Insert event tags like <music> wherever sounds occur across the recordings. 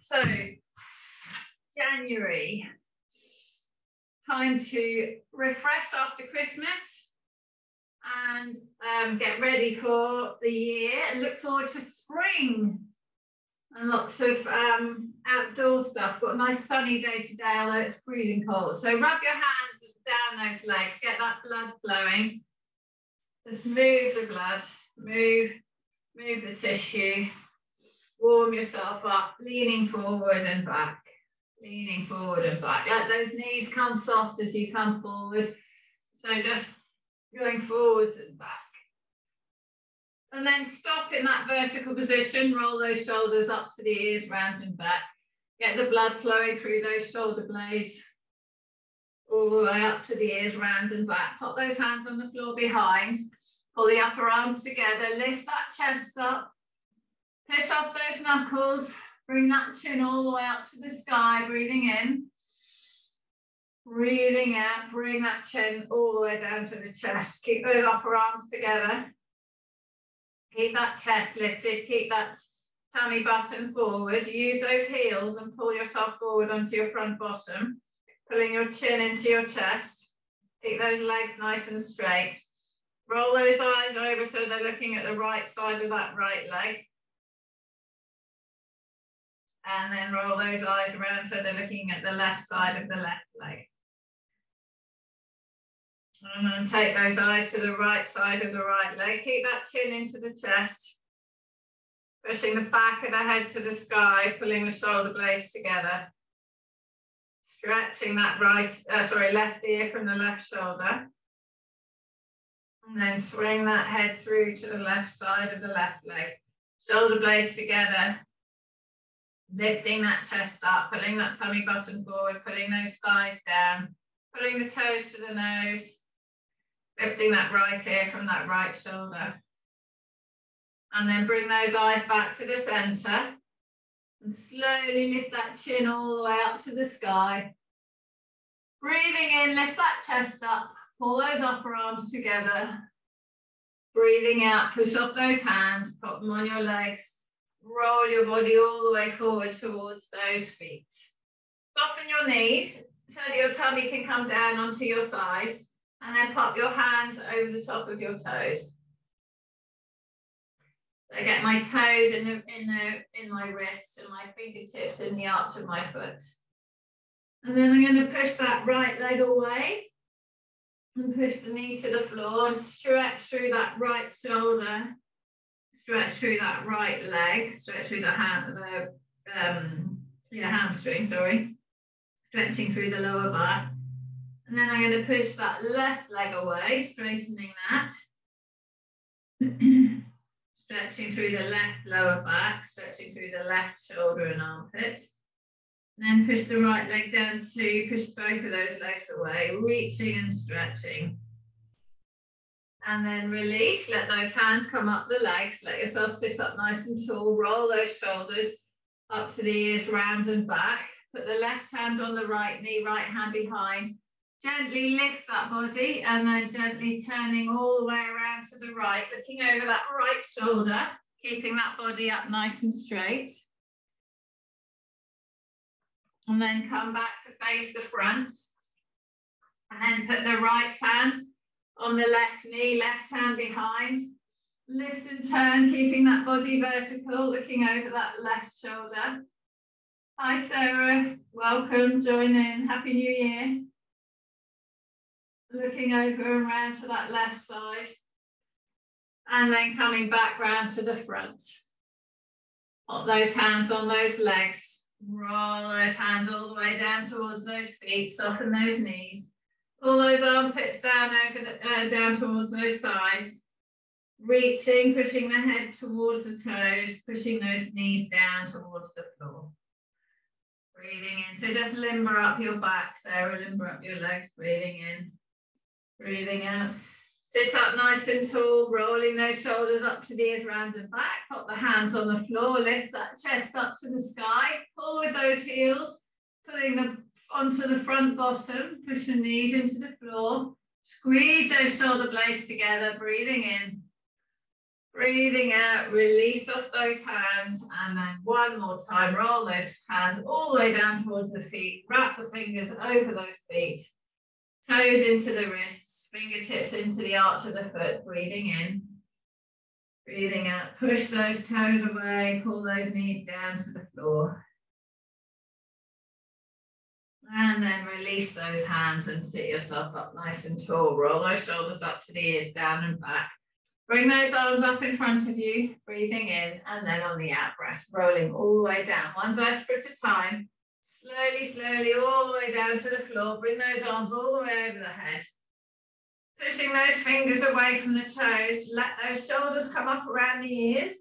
So, January, time to refresh after Christmas and um, get ready for the year and look forward to spring and lots of um, outdoor stuff. Got a nice sunny day today, although it's freezing cold. So rub your hands down those legs, get that blood flowing. Just move the blood, move, move the tissue, warm yourself up, leaning forward and back, leaning forward and back. Let those knees come soft as you come forward. So just going forward and back. And then stop in that vertical position, roll those shoulders up to the ears, round and back. Get the blood flowing through those shoulder blades, all the way up to the ears, round and back. Put those hands on the floor behind. Pull the upper arms together, lift that chest up. Push off those knuckles, bring that chin all the way up to the sky, breathing in. Breathing out, bring that chin all the way down to the chest. Keep those upper arms together. Keep that chest lifted, keep that tummy button forward. Use those heels and pull yourself forward onto your front bottom, pulling your chin into your chest. Keep those legs nice and straight. Roll those eyes over so they're looking at the right side of that right leg. And then roll those eyes around so they're looking at the left side of the left leg. And then take those eyes to the right side of the right leg. Keep that chin into the chest. Pushing the back of the head to the sky, pulling the shoulder blades together. Stretching that right, uh, sorry, left ear from the left shoulder. And then swing that head through to the left side of the left leg. Shoulder blades together. Lifting that chest up, pulling that tummy button forward, pulling those thighs down, pulling the toes to the nose, lifting that right ear from that right shoulder. And then bring those eyes back to the center and slowly lift that chin all the way up to the sky. Breathing in, lift that chest up, pull those upper arms together. Breathing out, push off those hands, put them on your legs. Roll your body all the way forward towards those feet. Soften your knees so that your tummy can come down onto your thighs. And then pop your hands over the top of your toes. I get my toes in the in the in my wrist and my fingertips in the arch of my foot. And then I'm going to push that right leg away and push the knee to the floor and stretch through that right shoulder, stretch through that right leg, stretch through the hand the um yeah, hamstring, sorry. Stretching through the lower back. And then I'm going to push that left leg away, straightening that. <clears throat> stretching through the left lower back, stretching through the left shoulder and armpit. And then push the right leg down to push both of those legs away, reaching and stretching. And then release, let those hands come up the legs, let yourself sit up nice and tall, roll those shoulders up to the ears, round and back. Put the left hand on the right knee, right hand behind, Gently lift that body and then gently turning all the way around to the right, looking over that right shoulder, keeping that body up nice and straight. And then come back to face the front. And then put the right hand on the left knee, left hand behind. Lift and turn, keeping that body vertical, looking over that left shoulder. Hi, Sarah. Welcome. Join in. Happy New Year looking over and round to that left side, and then coming back round to the front. Put those hands on those legs, roll those hands all the way down towards those feet, soften those knees, pull those armpits down over the, uh, down towards those thighs, reaching, pushing the head towards the toes, pushing those knees down towards the floor. Breathing in. So just limber up your back, Sarah, limber up your legs, breathing in. Breathing out. Sit up nice and tall, rolling those shoulders up to the ears, round and back. Put the hands on the floor, lift that chest up to the sky. Pull with those heels, pulling them onto the front bottom. Push the knees into the floor. Squeeze those shoulder blades together, breathing in. Breathing out, release off those hands, and then one more time, roll those hands all the way down towards the feet, wrap the fingers over those feet, toes into the wrists, fingertips into the arch of the foot, breathing in. Breathing out, push those toes away, pull those knees down to the floor. And then release those hands and sit yourself up nice and tall. Roll those shoulders up to the ears, down and back. Bring those arms up in front of you, breathing in, and then on the out breath, rolling all the way down, one vertebra at a time. Slowly, slowly, all the way down to the floor. Bring those arms all the way over the head. Pushing those fingers away from the toes. Let those shoulders come up around the ears.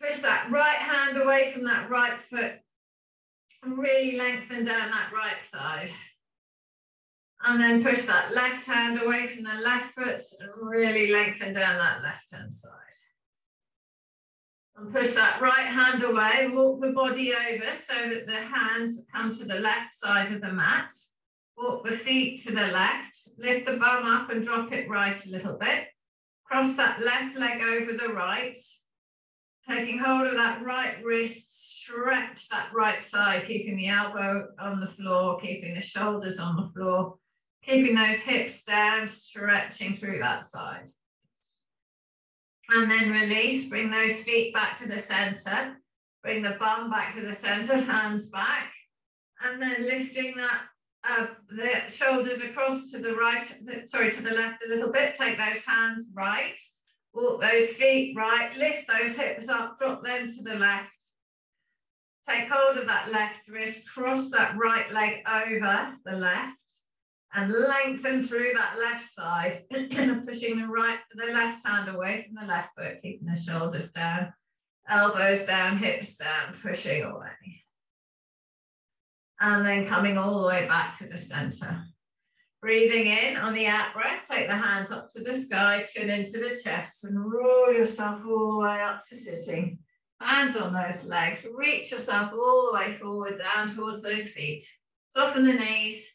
Push that right hand away from that right foot. Really lengthen down that right side. And then push that left hand away from the left foot and really lengthen down that left hand side. And push that right hand away, walk the body over so that the hands come to the left side of the mat. Walk the feet to the left, lift the bum up and drop it right a little bit. Cross that left leg over the right, taking hold of that right wrist, stretch that right side, keeping the elbow on the floor, keeping the shoulders on the floor, Keeping those hips down, stretching through that side. And then release, bring those feet back to the center. Bring the bum back to the center, hands back. And then lifting that, uh, the shoulders across to the right, the, sorry, to the left a little bit. Take those hands right. Walk those feet right. Lift those hips up, drop them to the left. Take hold of that left wrist, cross that right leg over the left and lengthen through that left side, <clears throat> pushing the right, the left hand away from the left foot, keeping the shoulders down, elbows down, hips down, pushing away. And then coming all the way back to the center. Breathing in on the out breath, take the hands up to the sky, chin into the chest, and roll yourself all the way up to sitting. Hands on those legs, reach yourself all the way forward, down towards those feet. Soften the knees,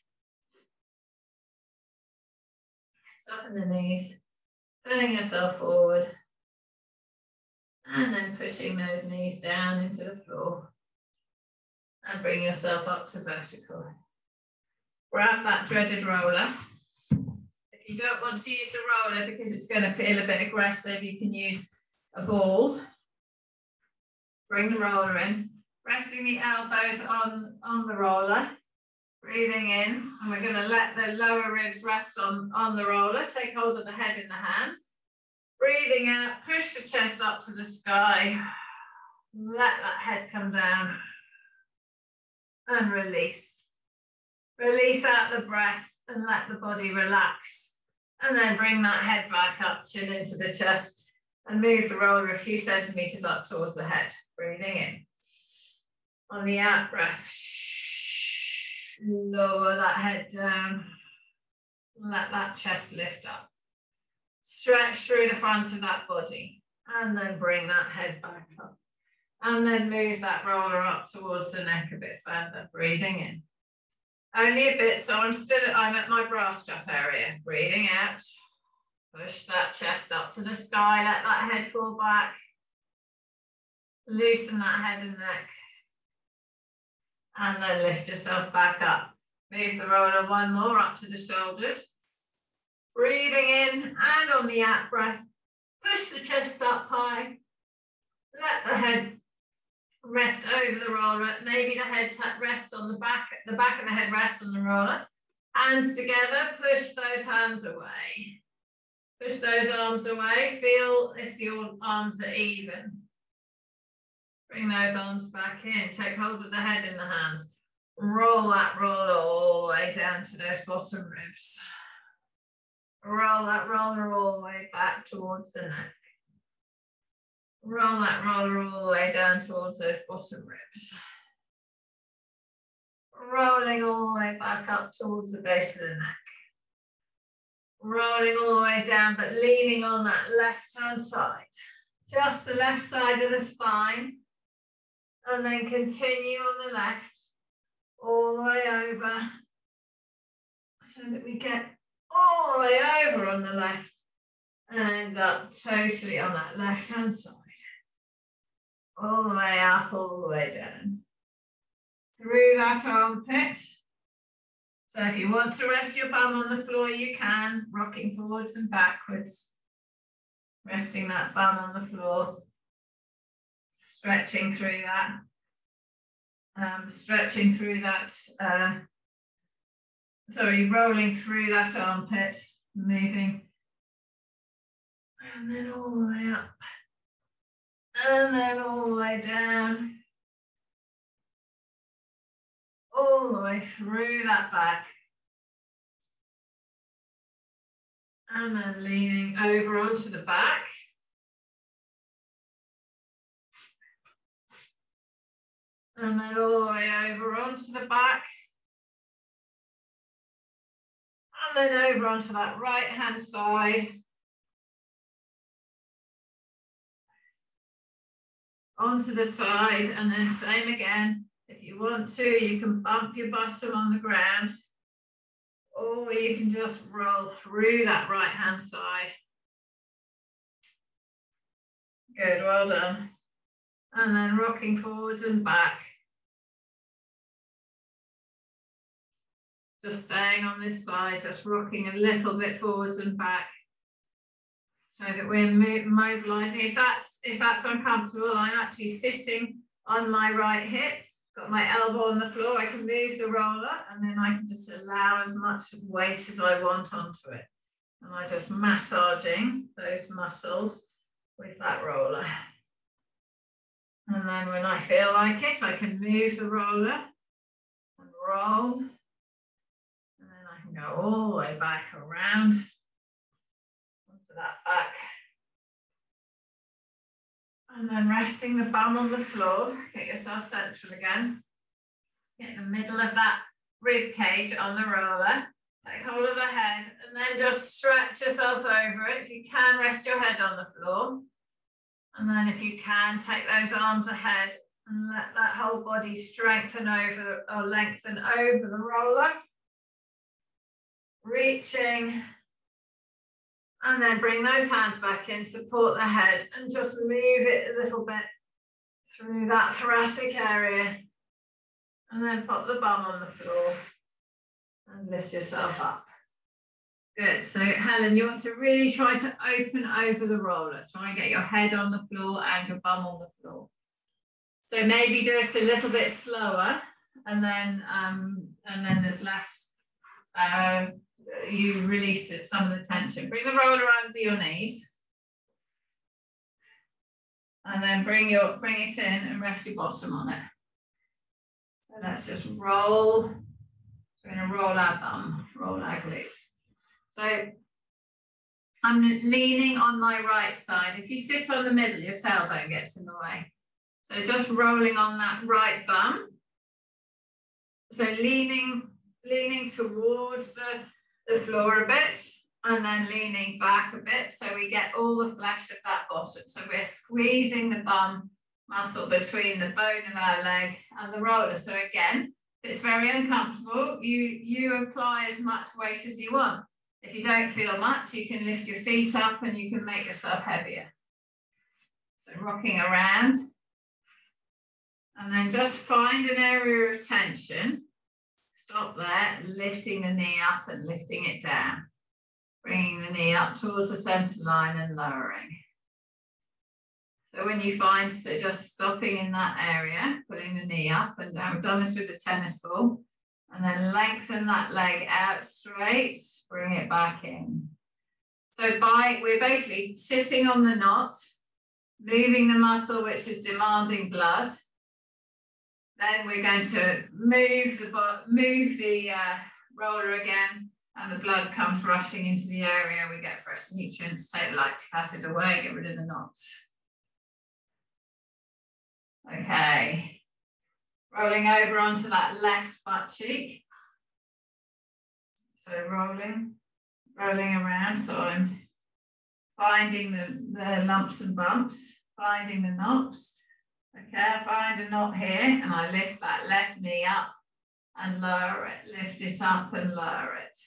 Soften the knees, pulling yourself forward. And then pushing those knees down into the floor. And bring yourself up to vertical. Grab that dreaded roller. If you don't want to use the roller because it's going to feel a bit aggressive, you can use a ball. Bring the roller in, resting the elbows on, on the roller. Breathing in, and we're going to let the lower ribs rest on, on the roller. Take hold of the head in the hands. Breathing out, push the chest up to the sky. Let that head come down. And release. Release out the breath and let the body relax. And then bring that head back up, chin into the chest, and move the roller a few centimeters up towards the head. Breathing in. On the out breath, Lower that head down. Let that chest lift up. Stretch through the front of that body. And then bring that head back up. And then move that roller up towards the neck a bit further. Breathing in. Only a bit, so I'm still, I'm at my bra strap area. Breathing out. Push that chest up to the sky. Let that head fall back. Loosen that head and neck and then lift yourself back up. Move the roller one more up to the shoulders. Breathing in and on the out breath, push the chest up high. Let the head rest over the roller. Maybe the head rests on the back, the back of the head rests on the roller. Hands together, push those hands away. Push those arms away. Feel if your arms are even. Bring those arms back in. Take hold of the head in the hands. Roll that roller all the way down to those bottom ribs. Roll that roller all the way back towards the neck. Roll that roller all the way down towards those bottom ribs. Rolling all the way back up towards the base of the neck. Rolling all the way down, but leaning on that left hand side. Just the left side of the spine and then continue on the left all the way over so that we get all the way over on the left And up totally on that left hand side. All the way up, all the way down. Through that armpit. So if you want to rest your bum on the floor, you can, rocking forwards and backwards. Resting that bum on the floor. Stretching through that. Um, stretching through that, uh, sorry, rolling through that armpit, moving. And then all the way up. And then all the way down. All the way through that back. And then leaning over onto the back. And then all the way over onto the back. And then over onto that right hand side. Onto the side and then same again. Want to, you can bump your bottom on the ground or you can just roll through that right hand side. Good, well done. And then rocking forwards and back. Just staying on this side, just rocking a little bit forwards and back so that we're mobilizing. If that's, if that's uncomfortable, I'm actually sitting on my right hip, got my elbow on the floor. I can move the roller and then I can just allow as much weight as I want onto it. And I'm just massaging those muscles with that roller. And then when I feel like it, I can move the roller and roll And then I can go all the way back around onto that back. And then resting the bum on the floor, get yourself central again. Get the middle of that rib cage on the roller. Take hold of the head and then just stretch yourself over it. If you can, rest your head on the floor. And then if you can, take those arms ahead and let that whole body strengthen over or lengthen over the roller reaching, and then bring those hands back in, support the head, and just move it a little bit through that thoracic area. And then pop the bum on the floor and lift yourself up. Good. So, Helen, you want to really try to open over the roller. Try and get your head on the floor and your bum on the floor. So maybe do it a little bit slower, and then um, and then there's less uh, you release some of the tension. Bring the roller under your knees. And then bring your bring it in and rest your bottom on it. So let's just roll. We're going to roll our bum, roll our glutes. So I'm leaning on my right side. If you sit on the middle, your tailbone gets in the way. So just rolling on that right bum. So leaning, leaning towards the the floor a bit and then leaning back a bit so we get all the flesh of that bottom. So we're squeezing the bum muscle between the bone of our leg and the roller. So again, if it's very uncomfortable, you, you apply as much weight as you want. If you don't feel much, you can lift your feet up and you can make yourself heavier. So rocking around. And then just find an area of tension Stop there, lifting the knee up and lifting it down. Bringing the knee up towards the center line and lowering. So when you find, so just stopping in that area, putting the knee up and down. We've done this with the tennis ball. And then lengthen that leg out straight, bring it back in. So by, we're basically sitting on the knot, moving the muscle which is demanding blood, then we're going to move the, move the uh, roller again and the blood comes rushing into the area. We get fresh nutrients, take the lactic acid away, get rid of the knots. Okay, rolling over onto that left butt cheek. So rolling, rolling around. So I'm finding the, the lumps and bumps, finding the knots. Okay, I find a knot here and I lift that left knee up and lower it, lift it up and lower it.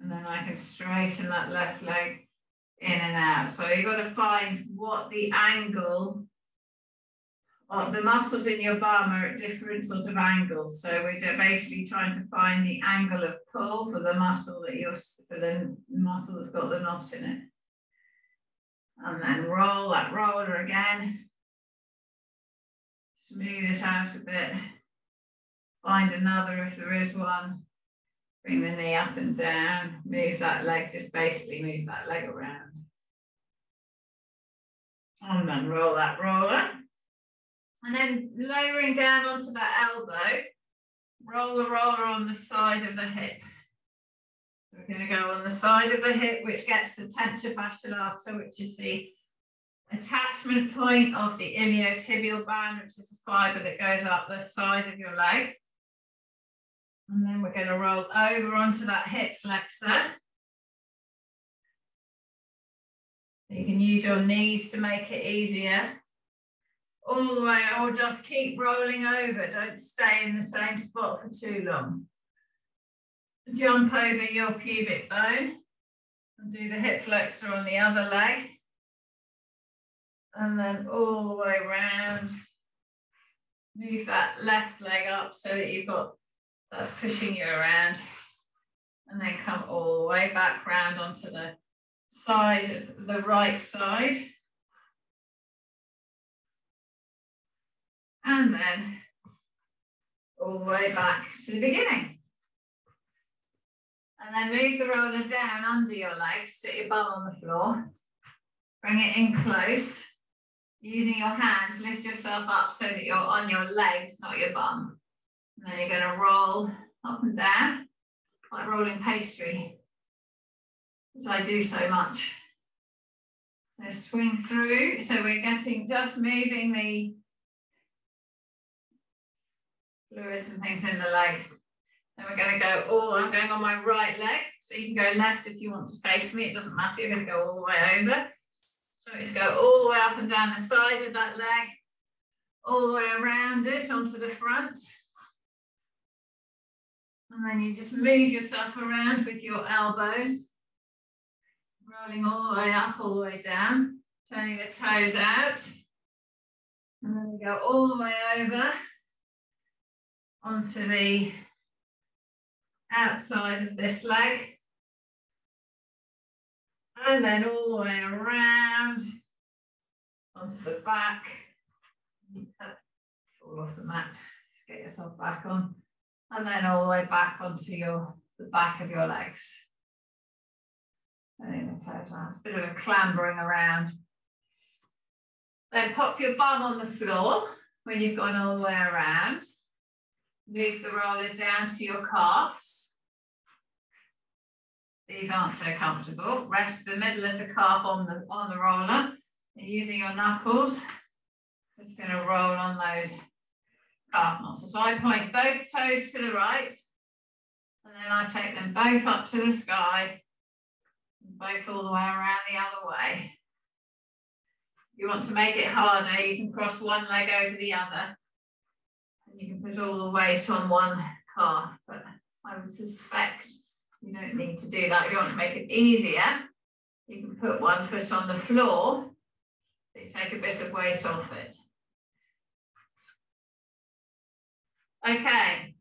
And then I can straighten that left leg in and out. So you've got to find what the angle of the muscles in your bum are at different sort of angles. So we're basically trying to find the angle of pull for the muscle that you're for the muscle that's got the knot in it. And then roll that roller again. Smooth it out a bit. Find another if there is one. Bring the knee up and down. Move that leg, just basically move that leg around. And then roll that roller. And then lowering down onto that elbow, roll the roller on the side of the hip. We're going to go on the side of the hip, which gets the tensor fasciae lata, which is the attachment point of the iliotibial band, which is the fiber that goes up the side of your leg. And then we're going to roll over onto that hip flexor. You can use your knees to make it easier. All the way, or just keep rolling over. Don't stay in the same spot for too long. Jump over your pubic bone and do the hip flexor on the other leg. And then all the way around. Move that left leg up so that you've got that's pushing you around. And then come all the way back round onto the side the right side. And then all the way back to the beginning. And then move the roller down under your legs, sit your bum on the floor. Bring it in close. Using your hands, lift yourself up so that you're on your legs, not your bum. And then you're going to roll up and down, like rolling pastry, which I do so much. So swing through. So we're getting, just moving the fluids and things in the leg. Then we're going to go all, I'm going on my right leg. So you can go left if you want to face me. It doesn't matter. You're going to go all the way over. So it's go all the way up and down the side of that leg, all the way around it onto the front. And then you just move yourself around with your elbows, rolling all the way up, all the way down, turning the toes out. And then we go all the way over onto the outside of this leg. And then all the way around onto the back. Fall off the mat, get yourself back on and then all the way back onto your the back of your legs. And the toes down. It's a bit of a clambering around. Then pop your bum on the floor when you've gone all the way around. Move the roller down to your calves. These aren't so comfortable. Rest the middle of the calf on the on the roller. And using your knuckles, just going to roll on those calf muscle. So I point both toes to the right, and then I take them both up to the sky, both all the way around the other way. If you want to make it harder, you can cross one leg over the other, put all the weight on one calf, but I would suspect you don't need to do that. If you want to make it easier, you can put one foot on the floor, so you take a bit of weight off it. Okay.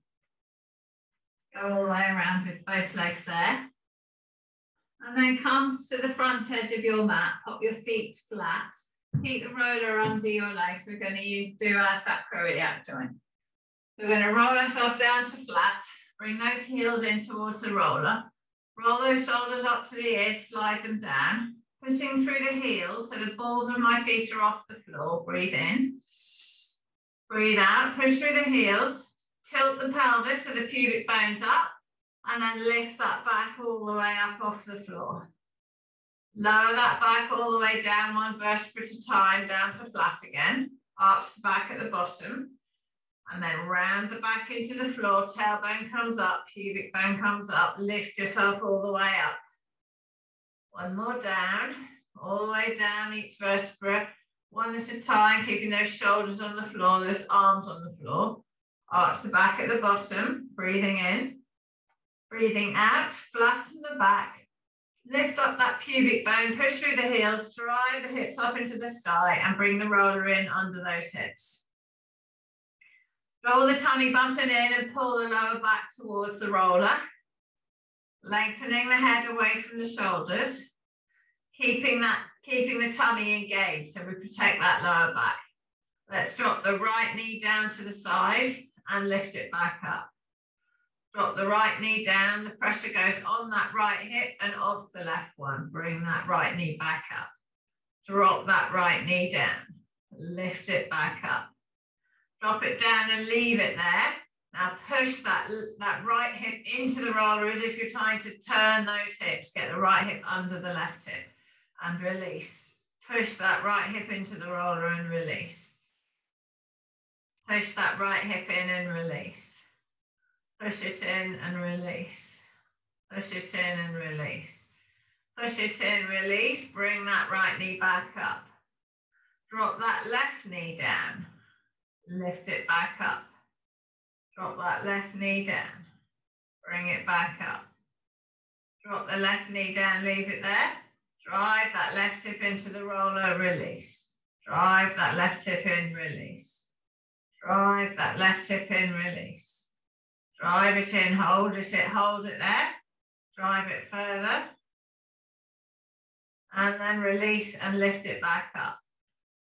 Go all the way around with both legs there. And then come to the front edge of your mat, pop your feet flat. Keep the roller under your legs. We're going to do our sacroiliac joint. We're going to roll ourselves down to flat, bring those heels in towards the roller. Roll those shoulders up to the ears, slide them down. Pushing through the heels so the balls of my feet are off the floor. Breathe in. Breathe out, push through the heels tilt the pelvis so the pubic bone's up, and then lift that back all the way up off the floor. Lower that back all the way down, one vertebra at a time, down to flat again. Arch the back at the bottom, and then round the back into the floor. Tailbone comes up, pubic bone comes up. Lift yourself all the way up. One more down, all the way down each vertebra, one at a time, keeping those shoulders on the floor, those arms on the floor. Arch the back at the bottom, breathing in. Breathing out, flatten the back, lift up that pubic bone, push through the heels, drive the hips up into the sky and bring the roller in under those hips. Roll the tummy button in and pull the lower back towards the roller. Lengthening the head away from the shoulders, keeping that, keeping the tummy engaged so we protect that lower back. Let's drop the right knee down to the side and lift it back up. Drop the right knee down. The pressure goes on that right hip and off the left one. Bring that right knee back up. Drop that right knee down. Lift it back up. Drop it down and leave it there. Now push that, that right hip into the roller as if you're trying to turn those hips. Get the right hip under the left hip and release. Push that right hip into the roller and release. Push that right hip in and release. Push it in and release. Push it in and release. Push it in, release. Bring that right knee back up. Drop that left knee down. Lift it back up. Drop that left knee down. Bring it back up. Drop the left knee down, leave it there. Drive that left hip into the roller, release. Drive that left hip in, release. Drive that left hip in, release. Drive it in, hold it, it, hold it there. Drive it further. And then release and lift it back up.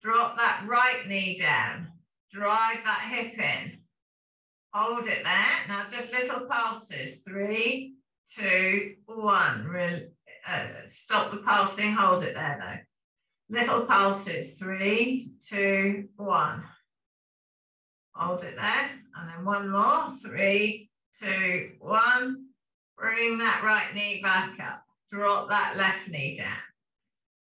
Drop that right knee down. Drive that hip in. Hold it there. Now just little pulses. Three, two, one. Re uh, stop the pulsing. Hold it there though. Little pulses. Three, two, one. Hold it there. And then one more. Three, two, one. Bring that right knee back up. Drop that left knee down.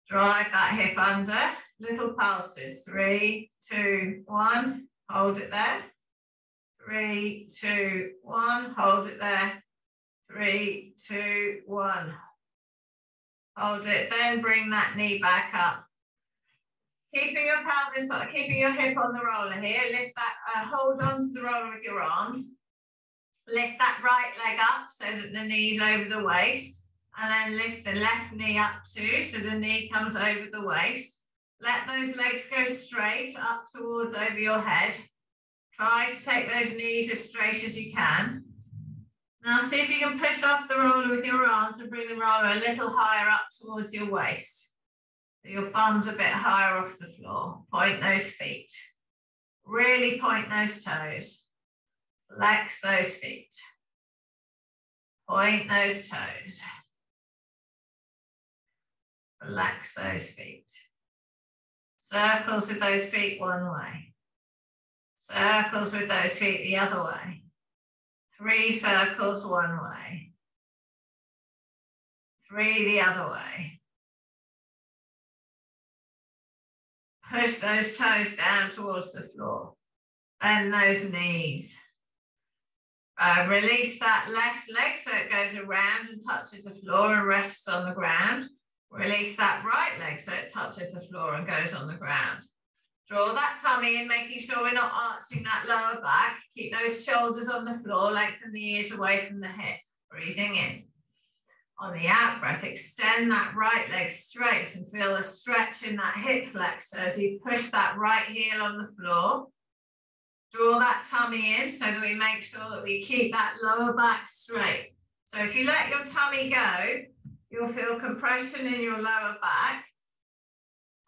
Drive that hip under. Little pulses. Three, two, one. Hold it there. Three, two, one. Hold it there. Three, two, one. Hold it. Then bring that knee back up. Keeping your pelvis, keeping your hip on the roller here. Lift that, uh, hold on to the roller with your arms. Lift that right leg up so that the knee's over the waist. And then lift the left knee up too, so the knee comes over the waist. Let those legs go straight up towards over your head. Try to take those knees as straight as you can. Now see if you can push off the roller with your arms and bring the roller a little higher up towards your waist. So your bum's a bit higher off the floor. Point those feet. Really point those toes. Flex those feet. Point those toes. Relax those feet. Circles with those feet one way. Circles with those feet the other way. Three circles one way. Three the other way. Push those toes down towards the floor. Bend those knees. Uh, release that left leg so it goes around and touches the floor and rests on the ground. Release that right leg so it touches the floor and goes on the ground. Draw that tummy in, making sure we're not arching that lower back. Keep those shoulders on the floor, lengthen the ears away from the hip. Breathing in. On the out breath, extend that right leg straight and feel a stretch in that hip flexor as you push that right heel on the floor. Draw that tummy in so that we make sure that we keep that lower back straight. So if you let your tummy go, you'll feel compression in your lower back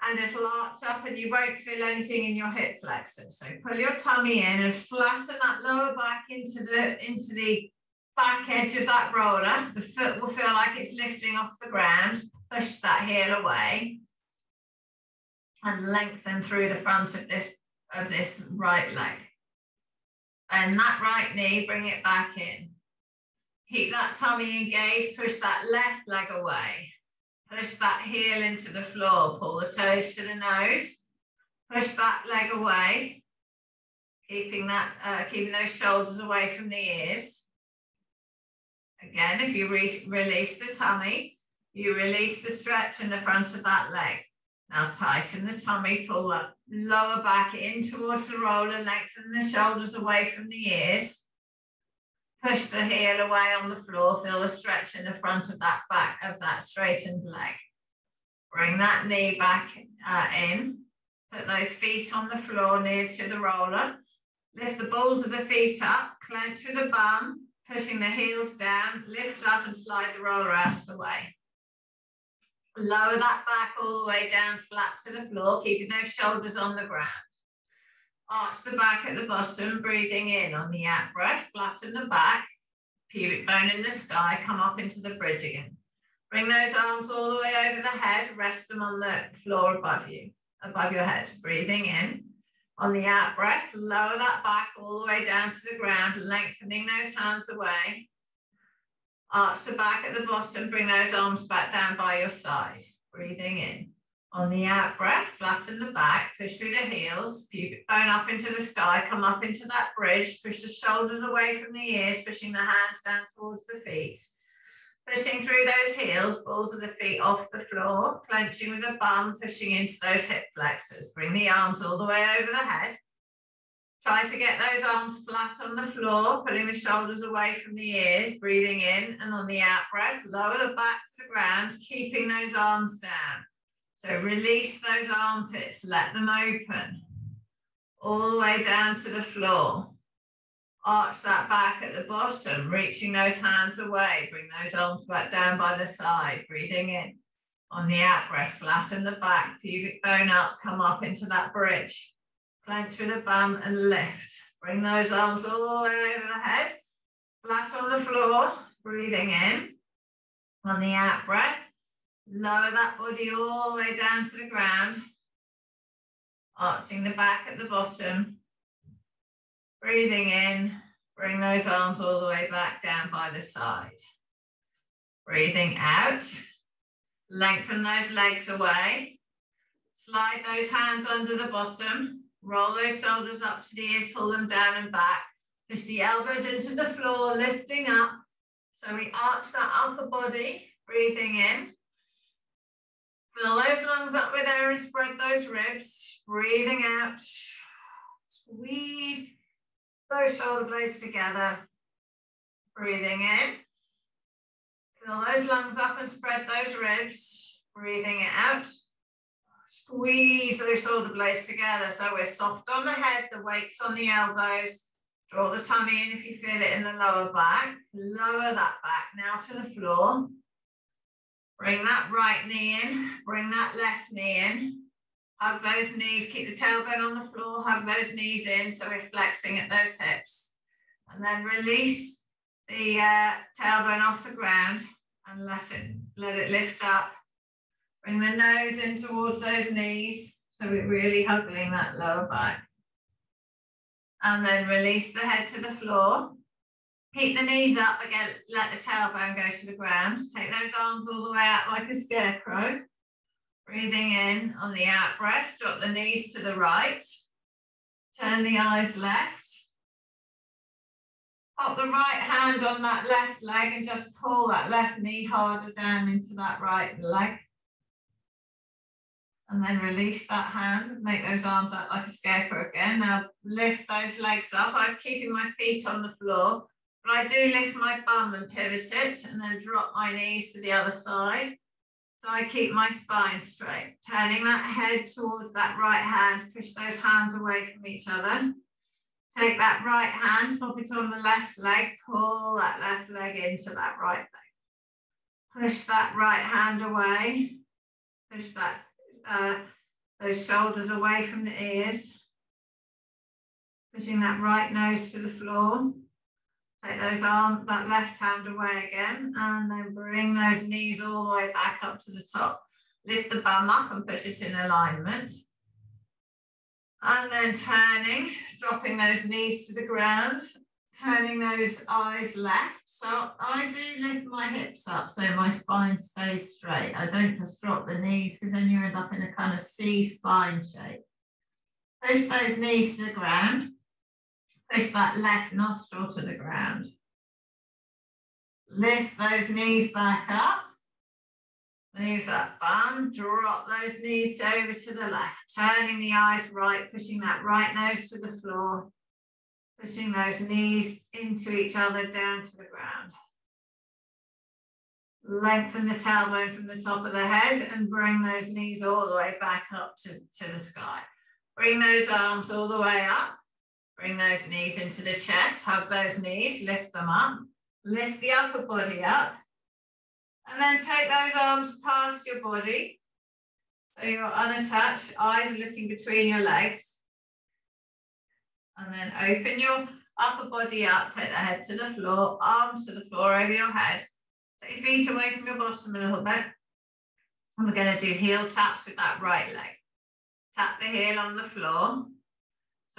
and it'll arch up and you won't feel anything in your hip flexors. So pull your tummy in and flatten that lower back into the, into the back edge of that roller. The foot will feel like it's lifting off the ground. Push that heel away and lengthen through the front of this, of this right leg. And that right knee, bring it back in. Keep that tummy engaged, push that left leg away. Push that heel into the floor, pull the toes to the nose. Push that leg away, keeping that, uh, keeping those shoulders away from the ears. Again, if you re release the tummy, you release the stretch in the front of that leg. Now tighten the tummy, pull that lower back in towards the roller, lengthen the shoulders away from the ears. Push the heel away on the floor. Feel the stretch in the front of that back of that straightened leg. Bring that knee back uh, in. Put those feet on the floor near to the roller. Lift the balls of the feet up, clench through the bum, pushing the heels down, lift up and slide the roller out of the way. Lower that back all the way down flat to the floor, keeping those shoulders on the ground. Arch the back at the bottom, breathing in on the out breath, flatten the back, pubic bone in the sky, come up into the bridge again. Bring those arms all the way over the head, rest them on the floor above you, above your head. Breathing in. On the out breath, lower that back all the way down to the ground, lengthening those hands away. Arch the back at the bottom, bring those arms back down by your side. Breathing in. On the out breath, flatten the back, push through the heels, pubic bone up into the sky, come up into that bridge, push the shoulders away from the ears, pushing the hands down towards the feet. Pushing through those heels, balls of the feet off the floor, clenching with the bum, pushing into those hip flexors. Bring the arms all the way over the head. Try to get those arms flat on the floor, pulling the shoulders away from the ears, breathing in and on the out breath, lower the back to the ground, keeping those arms down. So release those armpits, let them open all the way down to the floor. Arch that back at the bottom, reaching those hands away. Bring those arms back down by the side, breathing in. On the out breath, flatten the back, pubic bone up, come up into that bridge. Clench through the bum and lift. Bring those arms all the way over the head, flat on the floor, breathing in. On the out breath, lower that body all the way down to the ground. Arching the back at the bottom, Breathing in, bring those arms all the way back down by the side. Breathing out, lengthen those legs away. Slide those hands under the bottom. Roll those shoulders up to the ears, pull them down and back. Push the elbows into the floor, lifting up. So we arch that upper body, breathing in. Fill those lungs up with air and spread those ribs. Breathing out. Squeeze those shoulder blades together. Breathing in. Fill those lungs up and spread those ribs. Breathing it out. Squeeze those shoulder blades together. So we're soft on the head, the weight's on the elbows. Draw the tummy in if you feel it in the lower back. Lower that back now to the floor. Bring that right knee in. Bring that left knee in. Hug those knees, keep the tailbone on the floor, hug those knees in, so we're flexing at those hips. And then release the uh, tailbone off the ground and let it, let it lift up. Bring the nose in towards those knees, so we're really hugging that lower back. And then release the head to the floor. Keep the knees up again, let the tailbone go to the ground. Take those arms all the way out like a scarecrow. Breathing in on the out breath, drop the knees to the right. Turn the eyes left. Pop the right hand on that left leg and just pull that left knee harder down into that right leg. And then release that hand, and make those arms out like a scarecrow again. Now lift those legs up. I'm keeping my feet on the floor, but I do lift my bum and pivot it and then drop my knees to the other side. So I keep my spine straight, turning that head towards that right hand, push those hands away from each other. Take that right hand, pop it on the left leg, pull that left leg into that right leg. Push that right hand away, push that uh, those shoulders away from the ears. Pushing that right nose to the floor. Take those arms, that left hand away again, and then bring those knees all the way back up to the top. Lift the bum up and put it in alignment. And then turning, dropping those knees to the ground, turning those eyes left. So I do lift my hips up so my spine stays straight. I don't just drop the knees because then you end up in a kind of C spine shape. Push those knees to the ground. Push that left nostril to the ground. Lift those knees back up. Move that bum, drop those knees over to the left, turning the eyes right, pushing that right nose to the floor. Pushing those knees into each other down to the ground. Lengthen the tailbone from the top of the head and bring those knees all the way back up to, to the sky. Bring those arms all the way up. Bring those knees into the chest. Hug those knees, lift them up. Lift the upper body up. And then take those arms past your body. So you're unattached, eyes are looking between your legs. And then open your upper body up, take the head to the floor, arms to the floor over your head. Take your feet away from your bottom a little bit. And we're going to do heel taps with that right leg. Tap the heel on the floor.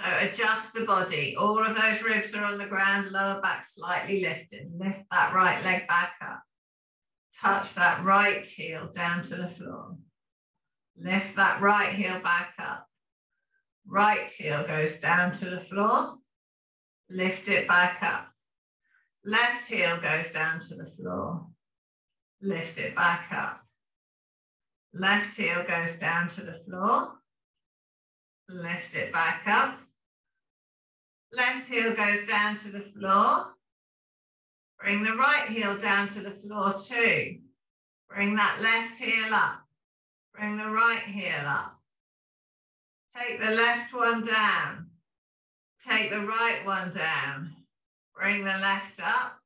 So adjust the body. All of those ribs are on the ground, lower back slightly lifted. Lift that right leg back up. Touch that right heel down to the floor. Lift that right heel back up. Right heel goes down to the floor. Lift it back up. Left heel goes down to the floor. Lift it back up. Left heel goes down to the floor. Lift it back up. Left heel goes down to the floor. Bring the right heel down to the floor too. Bring that left heel up. Bring the right heel up. Take the left one down. Take the right one down. Bring the left up.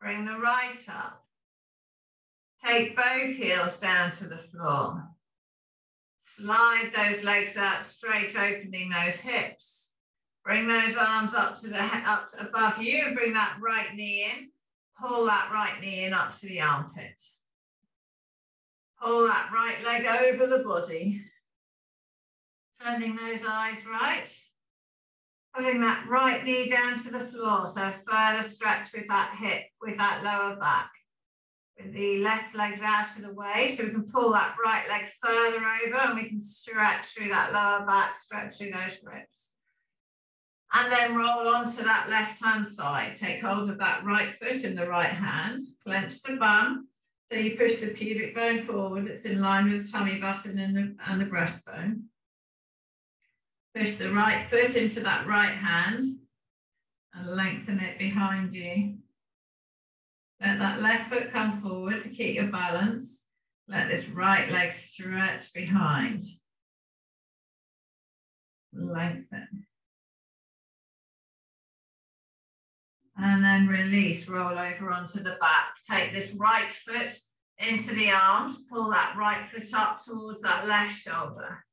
Bring the right up. Take both heels down to the floor. Slide those legs out straight, opening those hips. Bring those arms up to the up above you. Bring that right knee in. Pull that right knee in up to the armpit. Pull that right leg over the body. Turning those eyes right. Pulling that right knee down to the floor. So further stretch with that hip, with that lower back. With the left legs out of the way. So we can pull that right leg further over and we can stretch through that lower back, stretch through those ribs. And then roll onto that left hand side. Take hold of that right foot in the right hand. Clench the bum. So you push the pubic bone forward. It's in line with the tummy button and the, and the breastbone. Push the right foot into that right hand and lengthen it behind you. Let that left foot come forward to keep your balance. Let this right leg stretch behind. Lengthen. And then release, roll over onto the back. Take this right foot into the arms, pull that right foot up towards that left shoulder.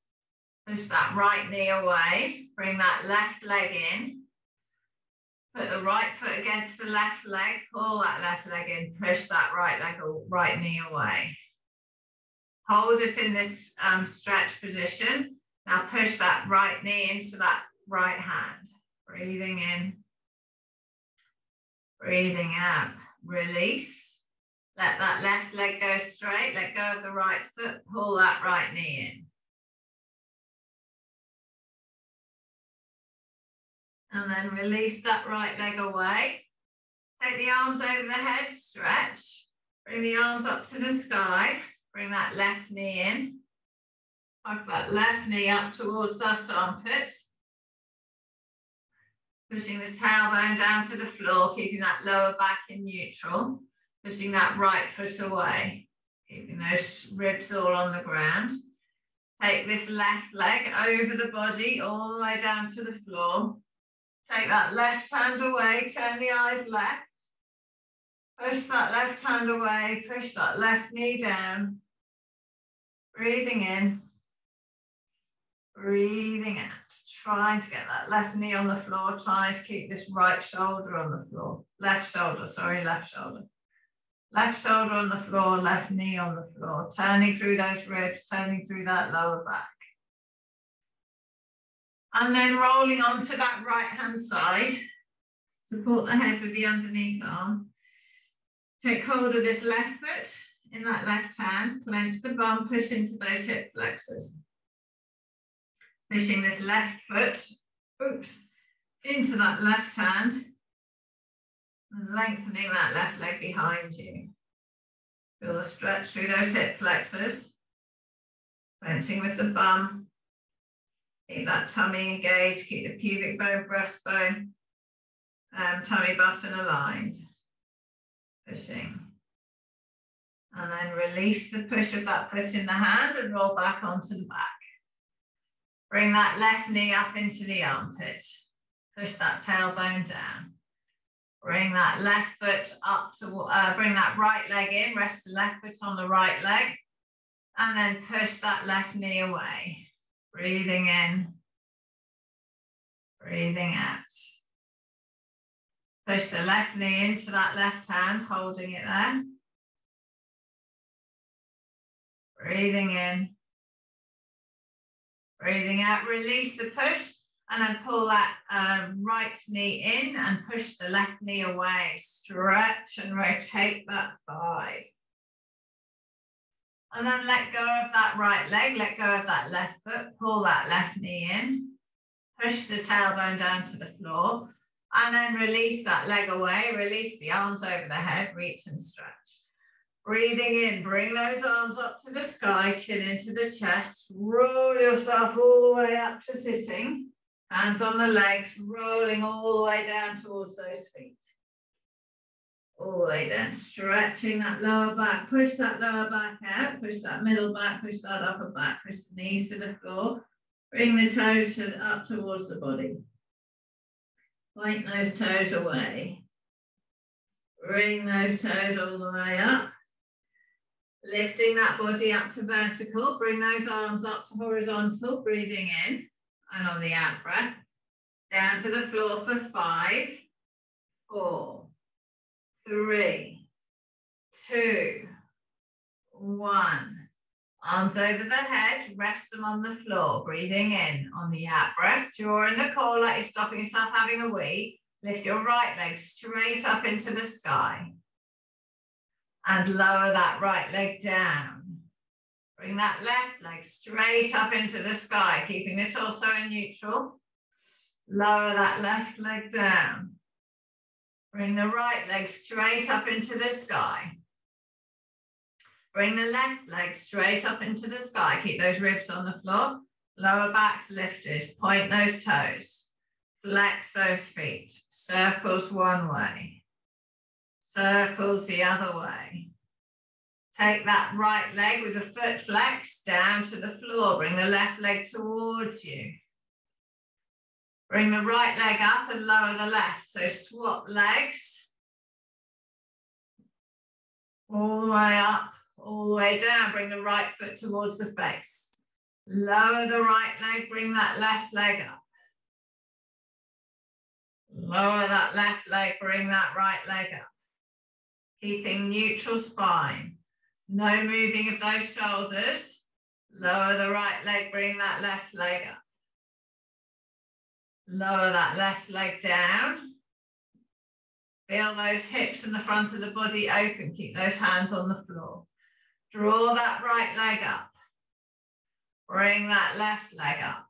Push that right knee away, bring that left leg in. Put the right foot against the left leg, pull that left leg in, push that right leg or right knee away. Hold it in this um, stretch position. Now push that right knee into that right hand. Breathing in, breathing out. Release. Let that left leg go straight. Let go of the right foot. Pull that right knee in. And then release that right leg away. Take the arms over the head, stretch. Bring the arms up to the sky. Bring that left knee in. Hug that left knee up towards that armpit. Pushing the tailbone down to the floor, keeping that lower back in neutral. Pushing that right foot away. Keeping those ribs all on the ground. Take this left leg over the body, all the way down to the floor. Take that left hand away, turn the eyes left. Push that left hand away, push that left knee down. Breathing in, breathing out. Trying to get that left knee on the floor, trying to keep this right shoulder on the floor. Left shoulder, sorry, left shoulder. Left shoulder on the floor, left knee on the floor. Turning through those ribs, turning through that lower back. And then rolling onto that right hand side. Support the head with the underneath arm. Take hold of this left foot in that left hand. Clench the bum, push into those hip flexors. Pushing this left foot, oops, into that left hand. And lengthening that left leg behind you. Feel the stretch through those hip flexors. Clenching with the bum, Keep that tummy engaged, keep the pubic bone, breastbone um, tummy button aligned. Pushing. And then release the push of that foot in the hand and roll back onto the back. Bring that left knee up into the armpit. Push that tailbone down. Bring that left foot up to, uh, bring that right leg in, rest the left foot on the right leg, and then push that left knee away. Breathing in, breathing out. Push the left knee into that left hand, holding it there. Breathing in, breathing out, release the push, and then pull that uh, right knee in and push the left knee away. Stretch and rotate that thigh. And then let go of that right leg, let go of that left foot, pull that left knee in, push the tailbone down to the floor, and then release that leg away, release the arms over the head, reach and stretch. Breathing in, bring those arms up to the sky, chin into the chest, roll yourself all the way up to sitting, hands on the legs, rolling all the way down towards those feet. All the way down, stretching that lower back, push that lower back out, push that middle back, push that upper back, push the knees to the floor, bring the toes to, up towards the body. Point those toes away. Bring those toes all the way up. Lifting that body up to vertical. Bring those arms up to horizontal. Breathing in. And on the out breath. Down to the floor for five, four, three, two, one. Arms over the head, rest them on the floor, breathing in on the out breath. Jaw in the core like you're stopping yourself having a wee. Lift your right leg straight up into the sky. And lower that right leg down. Bring that left leg straight up into the sky, keeping the torso in neutral. Lower that left leg down. Bring the right leg straight up into the sky. Bring the left leg straight up into the sky. Keep those ribs on the floor. Lower back's lifted. Point those toes. Flex those feet. Circles one way. Circles the other way. Take that right leg with the foot flexed down to the floor. Bring the left leg towards you. Bring the right leg up and lower the left. So swap legs. All the way up all the way down. Bring the right foot towards the face. Lower the right leg, bring that left leg up. Lower that left leg, bring that right leg up. Keeping neutral spine. No moving of those shoulders. Lower the right leg, bring that left leg up. Lower that left leg down. Feel those hips and the front of the body open. Keep those hands on the floor. Draw that right leg up. Bring that left leg up.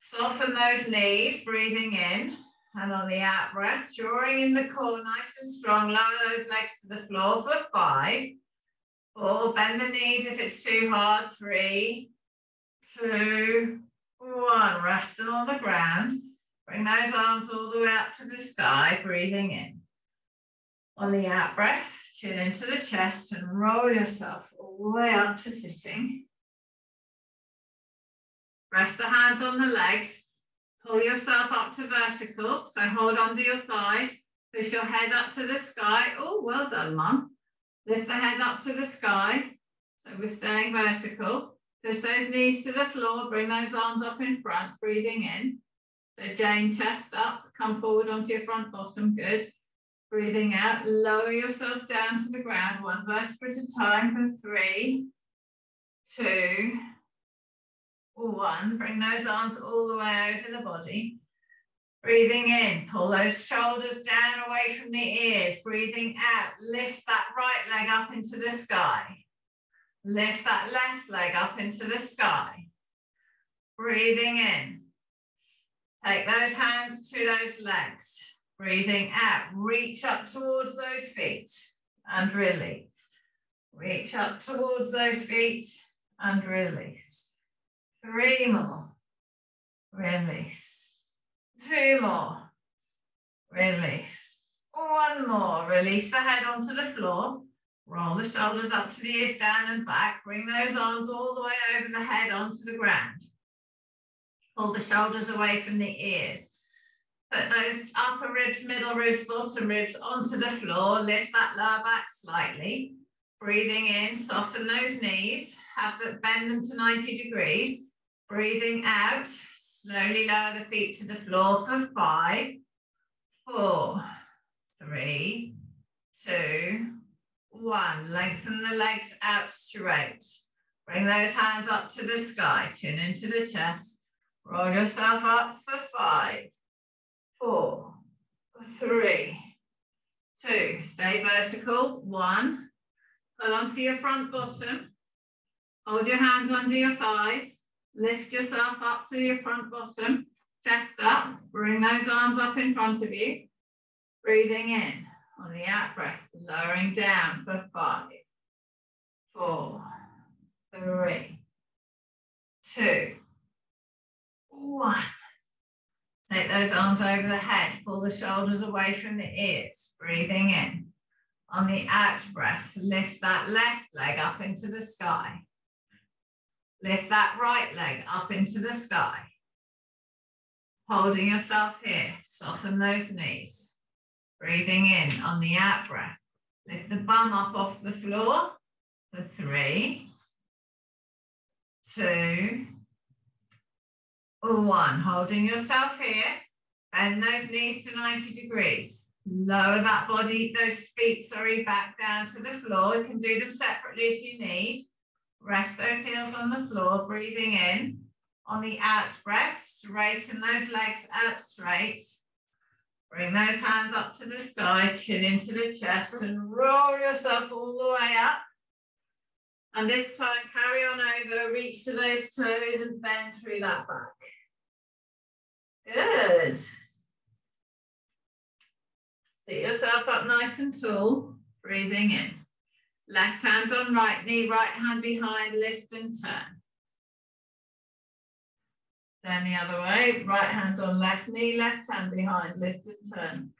Soften those knees, breathing in. And on the out breath, drawing in the core nice and strong. Lower those legs to the floor for five. Four, bend the knees if it's too hard. Three, two, one. Rest them on the ground. Bring those arms all the way up to the sky, breathing in. On the out breath, Chin into the chest and roll yourself all the way up to sitting. Rest the hands on the legs. Pull yourself up to vertical. So hold onto your thighs. Push your head up to the sky. Oh, well done, Mum. Lift the head up to the sky. So we're staying vertical. Push those knees to the floor. Bring those arms up in front, breathing in. So Jane, chest up. Come forward onto your front bottom. Good. Breathing out, lower yourself down to the ground, one vertebra at a time for three, two, one. Bring those arms all the way over the body. Breathing in, pull those shoulders down away from the ears. Breathing out, lift that right leg up into the sky. Lift that left leg up into the sky. Breathing in. Take those hands to those legs. Breathing out, reach up towards those feet and release. Reach up towards those feet and release. Three more. Release. Two more. release. One more, release the head onto the floor. Roll the shoulders up to the ears, down and back. Bring those arms all the way over the head onto the ground. Pull the shoulders away from the ears. Put those upper ribs, middle ribs, bottom ribs onto the floor. Lift that lower back slightly. Breathing in, soften those knees. Have the, bend them to 90 degrees. Breathing out, slowly lower the feet to the floor for five, four, three, two, one. Lengthen the legs out straight. Bring those hands up to the sky, chin into the chest. Roll yourself up for five, four, three, two. Stay vertical. One. Hold onto your front bottom. Hold your hands under your thighs. Lift yourself up to your front bottom. Chest up. Bring those arms up in front of you. Breathing in on the out breath. Lowering down for five, four, three, two, one. Take those arms over the head, pull the shoulders away from the ears, breathing in. On the out breath, lift that left leg up into the sky. Lift that right leg up into the sky. Holding yourself here, soften those knees. Breathing in on the out breath. Lift the bum up off the floor for three, two, one. Holding yourself here. Bend those knees to 90 degrees. Lower that body, those feet, sorry, back down to the floor. You can do them separately if you need. Rest those heels on the floor, breathing in. On the out breath, straighten those legs out straight. Bring those hands up to the sky, chin into the chest, and roll yourself all the way up. And this time, carry on over, reach to those toes and bend through that back. Good. Sit yourself up nice and tall, breathing in. Left hand on right knee, right hand behind, lift and turn. Then the other way, right hand on left knee, left hand behind, lift and turn.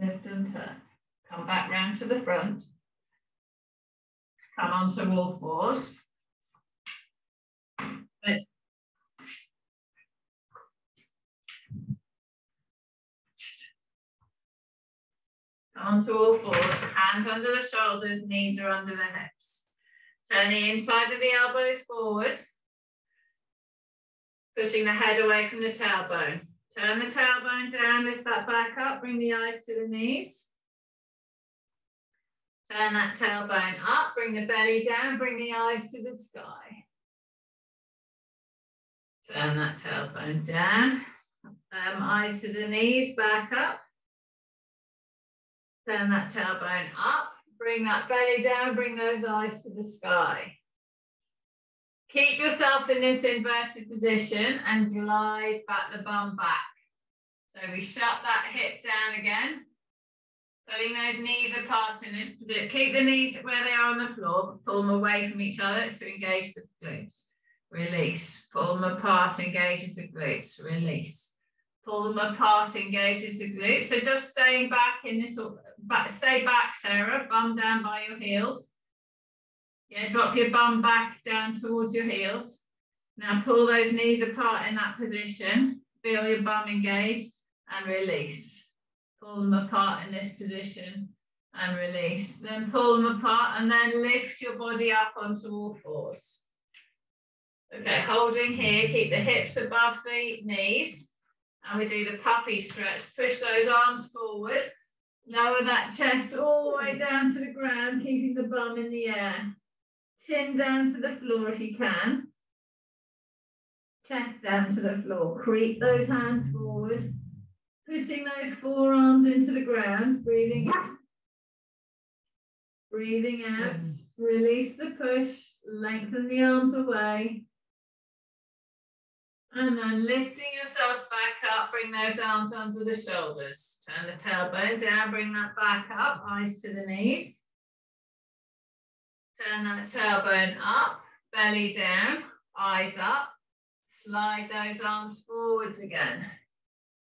Lift and turn. Come back round to the front. Come onto all fours. Let's onto all fours, hands under the shoulders, knees are under the hips. Turn the inside of the elbows forward, pushing the head away from the tailbone. Turn the tailbone down, lift that back up, bring the eyes to the knees. Turn that tailbone up, bring the belly down, bring the eyes to the sky. Turn that tailbone down, um, eyes to the knees, back up. Turn that tailbone up, bring that belly down, bring those eyes to the sky. Keep yourself in this inverted position and glide back the bum back. So we shut that hip down again, pulling those knees apart in this position. Keep the knees where they are on the floor, pull them away from each other to engage the glutes. Release, pull them apart, engages the glutes, release. Pull them apart, engages the glutes. So just staying back in this back, stay back, Sarah, bum down by your heels. Yeah, drop your bum back down towards your heels. Now pull those knees apart in that position. Feel your bum engage and release. Pull them apart in this position and release. Then pull them apart and then lift your body up onto all fours. Okay, holding here, keep the hips above the knees. And we do the puppy stretch. Push those arms forward. Lower that chest all the way down to the ground, keeping the bum in the air. Chin down to the floor if you can. Chest down to the floor. Creep those hands forward. Pushing those forearms into the ground. Breathing in. Breathing out. Release the push. Lengthen the arms away. And then lifting yourself back up, bring those arms under the shoulders. Turn the tailbone down, bring that back up, eyes to the knees. Turn that tailbone up, belly down, eyes up. Slide those arms forwards again.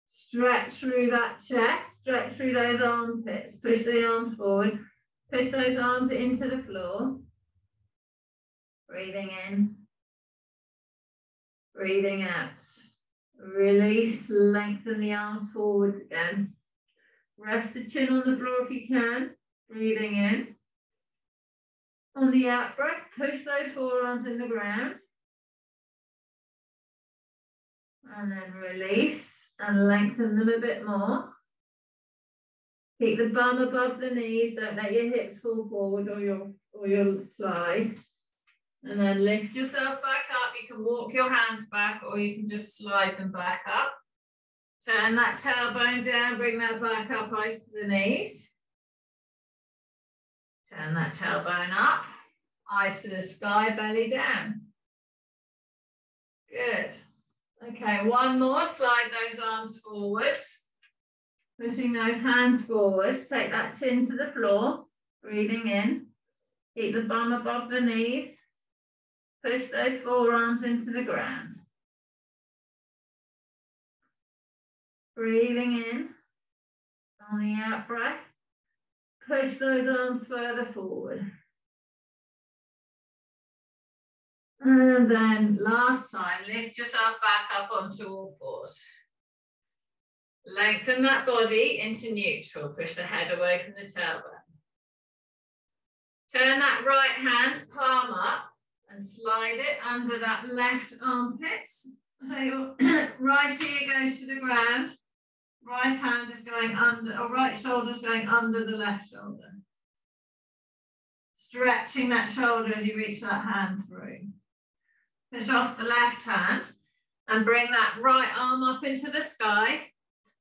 Stretch through that chest, stretch through those armpits, push the arms forward, push those arms into the floor. Breathing in, breathing out. Release, lengthen the arms forwards again. Rest the chin on the floor if you can. Breathing in. On the out breath, push those forearms in the ground. And then release and lengthen them a bit more. Keep the bum above the knees. Don't let your hips fall forward or you'll, or you'll slide. And then lift yourself back up. You can walk your hands back or you can just slide them back up. Turn that tailbone down, bring that back up, eyes to the knees. Turn that tailbone up, eyes to the sky, belly down. Good. Okay, one more, slide those arms forwards. Pushing those hands forwards, take that chin to the floor, breathing in. Keep the bum above the knees. Push those forearms into the ground. Breathing in. On the out breath, push those arms further forward. And then last time, lift yourself back up onto all fours. Lengthen that body into neutral. Push the head away from the tailbone. Turn that right hand palm up and slide it under that left armpit. So your <clears throat> right ear goes to the ground, right hand is going under, or right shoulder is going under the left shoulder. Stretching that shoulder as you reach that hand through. Push off the left hand and bring that right arm up into the sky,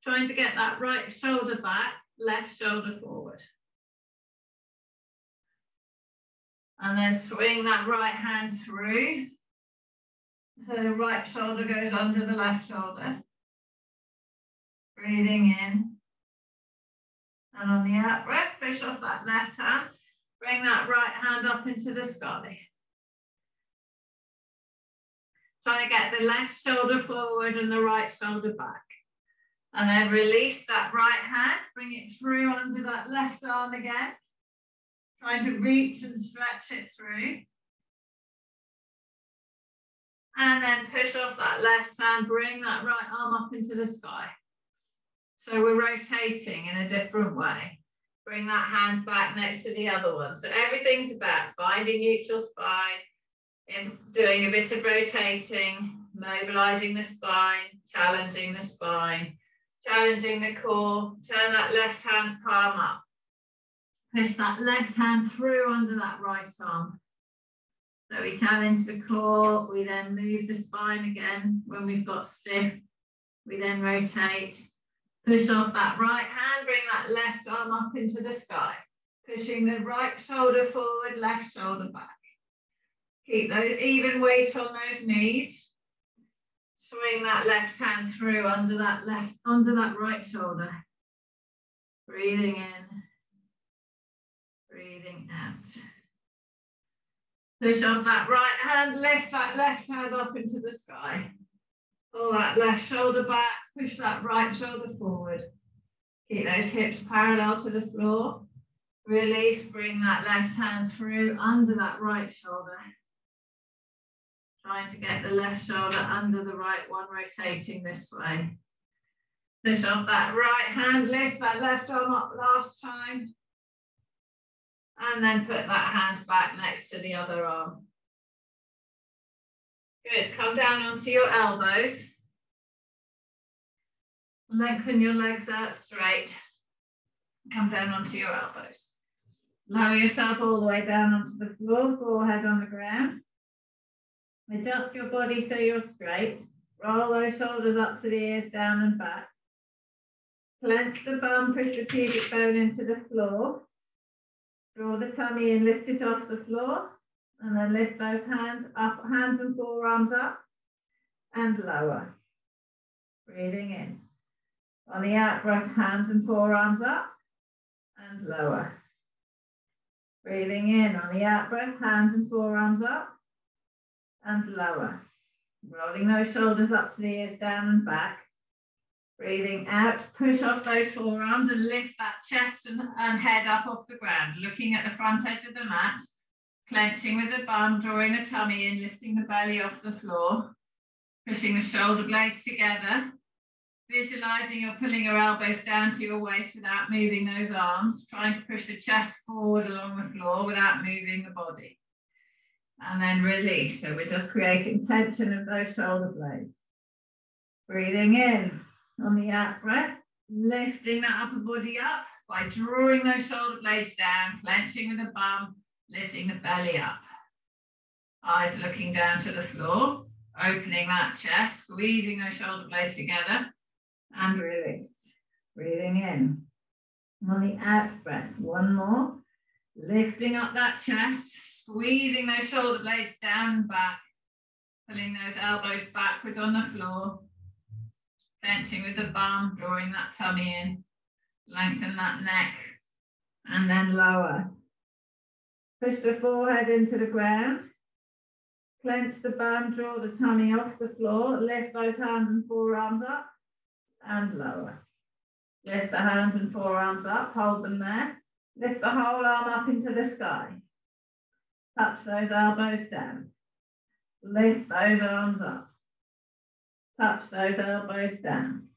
trying to get that right shoulder back, left shoulder forward. And then swing that right hand through. So the right shoulder goes under the left shoulder. Breathing in. And on the out breath, push off that left hand. Bring that right hand up into the sky. Trying to get the left shoulder forward and the right shoulder back. And then release that right hand, bring it through under that left arm again. Trying to reach and stretch it through. And then push off that left hand, bring that right arm up into the sky. So we're rotating in a different way. Bring that hand back next to the other one. So everything's about finding neutral spine, in doing a bit of rotating, mobilizing the spine, challenging the spine, challenging the core. Turn that left hand palm up. Push that left hand through under that right arm. So we challenge the core, we then move the spine again when we've got stiff. We then rotate, push off that right hand, bring that left arm up into the sky. Pushing the right shoulder forward, left shoulder back. Keep those even weight on those knees. Swing that left hand through under that left, under that right shoulder. Breathing in breathing out. Push off that right hand, lift that left hand up into the sky. Pull that left shoulder back, push that right shoulder forward. Keep those hips parallel to the floor. Release, bring that left hand through under that right shoulder. Trying to get the left shoulder under the right one, rotating this way. Push off that right hand, lift that left arm up last time. And then put that hand back next to the other arm. Good, come down onto your elbows. Lengthen your legs out straight. Come down onto your elbows. Lower yourself all the way down onto the floor, forehead on the ground. Adjust your body so you're straight. Roll those shoulders up to the ears, down and back. Clench the bum, push the pubic bone into the floor. Draw the tummy in, lift it off the floor, and then lift those hands up, hands and forearms up, and lower. Breathing in. On the out breath, hands and forearms up, and lower. Breathing in. On the out breath, hands and forearms up, and lower. Rolling those shoulders up to the ears, down and back. Breathing out, push off those forearms and lift that chest and, and head up off the ground, looking at the front edge of the mat, clenching with the bum, drawing the tummy in, lifting the belly off the floor, pushing the shoulder blades together, visualizing you're pulling your elbows down to your waist without moving those arms, trying to push the chest forward along the floor without moving the body. And then release. So we're just creating tension of those shoulder blades. Breathing in on the out breath, lifting that upper body up by drawing those shoulder blades down, clenching with the bum, lifting the belly up. Eyes looking down to the floor, opening that chest, squeezing those shoulder blades together, and release. Breathing in. On the out breath, one more. Lifting up that chest, squeezing those shoulder blades down and back, pulling those elbows backward on the floor, clenching with the bum, drawing that tummy in, lengthen that neck, and then lower. Push the forehead into the ground. Clench the bum, draw the tummy off the floor, lift those hands and forearms up and lower. Lift the hands and forearms up, hold them there. Lift the whole arm up into the sky. Touch those elbows down. Lift those arms up. Touch those elbows down.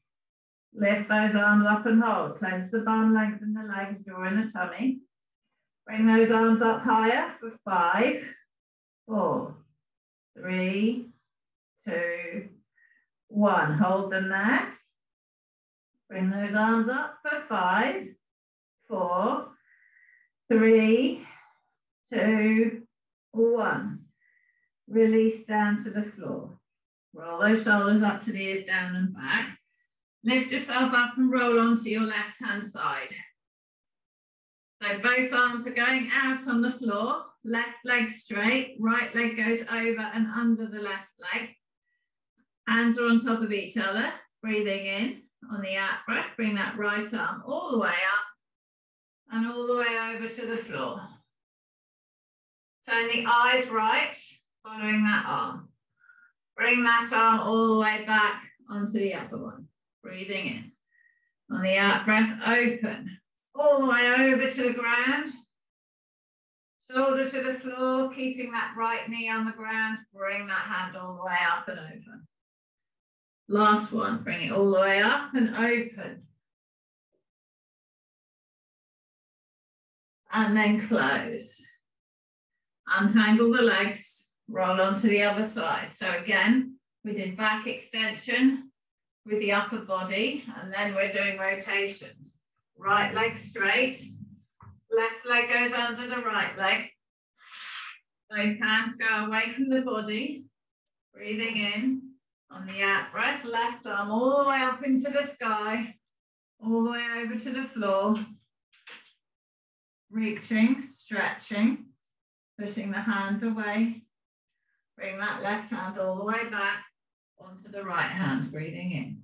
Lift those arms up and hold. Clench the bum, lengthen the legs, draw in the tummy. Bring those arms up higher for five, four, three, two, one. Hold them there. Bring those arms up for five, four, three, two, one. Release down to the floor. Roll those shoulders up to the ears, down and back. Lift yourself up and roll onto your left hand side. So both arms are going out on the floor, left leg straight, right leg goes over and under the left leg. Hands are on top of each other, breathing in on the out breath, bring that right arm all the way up and all the way over to the floor. Turn the eyes right, following that arm. Bring that arm all the way back onto the other one. Breathing in. On the out breath, open. All the way over to the ground. Shoulder to the floor, keeping that right knee on the ground. Bring that hand all the way up and over. Last one, bring it all the way up and open. And then close. Untangle the legs, roll onto the other side. So again, we did back extension with the upper body, and then we're doing rotations. Right leg straight, left leg goes under the right leg. Both hands go away from the body, breathing in, on the out breath, left arm all the way up into the sky, all the way over to the floor. Reaching, stretching, pushing the hands away. Bring that left hand all the way back onto the right hand, breathing in.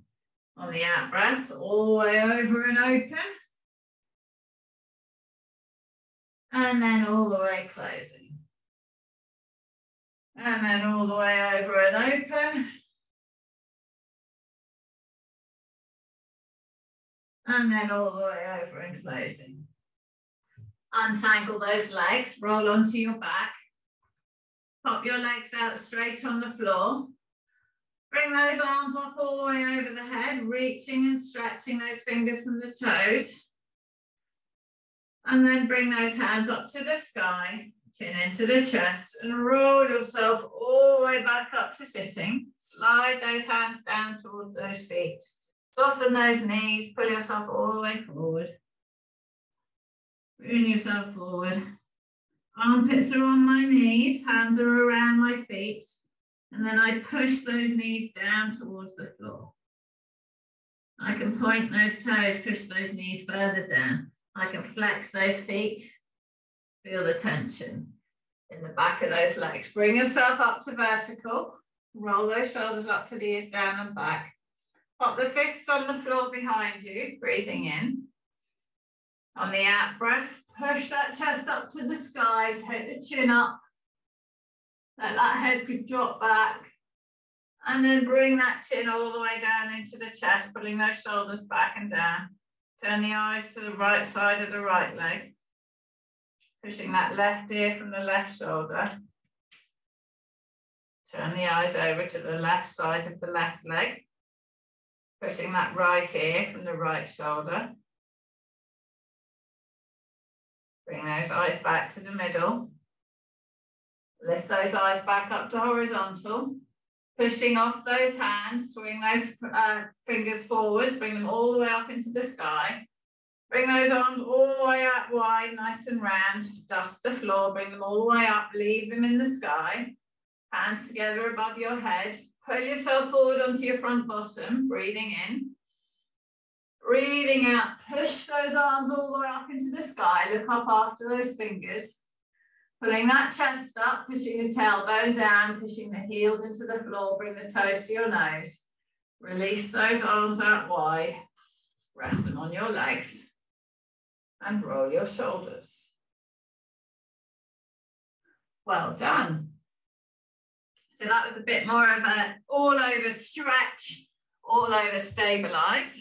On the out breath, all the way over and open. And then all the way closing. And then all the way over and open. and then all the way over and closing. Untangle those legs, roll onto your back. Pop your legs out straight on the floor. Bring those arms up all the way over the head, reaching and stretching those fingers from the toes. And then bring those hands up to the sky, chin into the chest, and roll yourself all the way back up to sitting. Slide those hands down towards those feet. Soften those knees, pull yourself all the way forward. Bring yourself forward. Armpits are on my knees, hands are around my feet. And then I push those knees down towards the floor. I can point those toes, push those knees further down. I can flex those feet. Feel the tension in the back of those legs. Bring yourself up to vertical. Roll those shoulders up to the ears, down and back. Pop the fists on the floor behind you, breathing in. On the out breath, push that chest up to the sky, take the chin up. Let that head could drop back. And then bring that chin all the way down into the chest, pulling those shoulders back and down. Turn the eyes to the right side of the right leg. Pushing that left ear from the left shoulder. Turn the eyes over to the left side of the left leg. Pushing that right ear from the right shoulder. Bring those eyes back to the middle. Lift those eyes back up to horizontal. Pushing off those hands, swing those uh, fingers forwards, bring them all the way up into the sky. Bring those arms all the way up wide, nice and round. Dust the floor, bring them all the way up, leave them in the sky. Hands together above your head. Pull yourself forward onto your front bottom, breathing in. Breathing out, push those arms all the way up into the sky. Look up after those fingers. Pulling that chest up, pushing the tailbone down, pushing the heels into the floor, bring the toes to your nose. Release those arms out wide. Rest them on your legs and roll your shoulders. Well done. So that was a bit more of a all over stretch, all over stabilize.